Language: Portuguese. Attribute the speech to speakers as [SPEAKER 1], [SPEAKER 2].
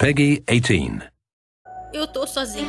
[SPEAKER 1] Peggy 18.
[SPEAKER 2] Eu tô sozinha.